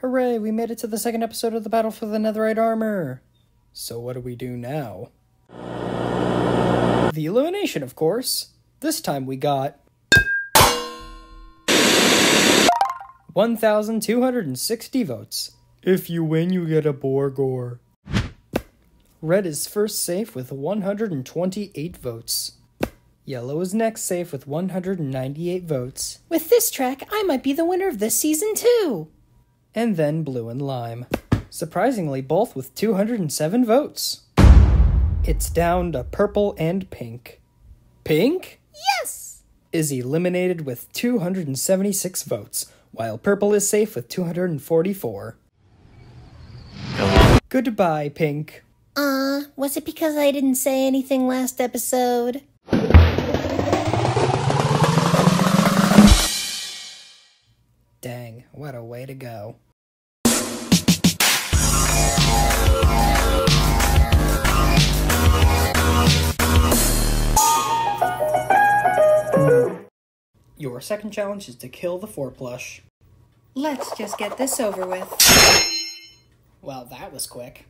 Hooray, we made it to the second episode of the Battle for the Netherite Armor. So what do we do now? The elimination, of course. This time we got 1,260 votes. If you win, you get a Borgor. Red is first safe with 128 votes. Yellow is next safe with 198 votes. With this track, I might be the winner of this season too. And then blue and lime. Surprisingly, both with 207 votes. It's down to purple and pink. Pink Yes! is eliminated with 276 votes, while purple is safe with 244. Goodbye, pink. Uh, was it because I didn't say anything last episode? Dang, what a way to go. Your second challenge is to kill the four plush. Let's just get this over with. Well, that was quick.